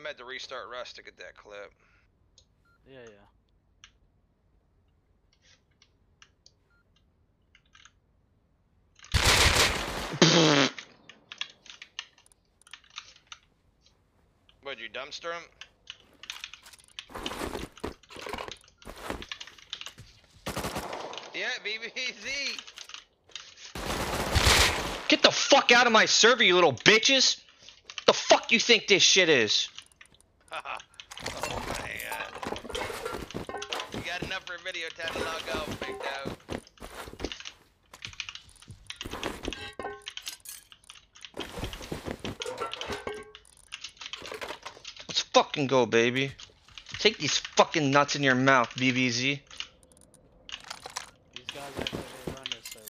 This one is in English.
I'm at to restart Rust to get that clip. Yeah, yeah. Would you dumpster him? Yeah, BBZ. Get the fuck out of my server, you little bitches! The fuck you think this shit is? oh man. You got enough for a video, Time to log off, big dog. Let's fucking go, baby. Take these fucking nuts in your mouth, BBZ.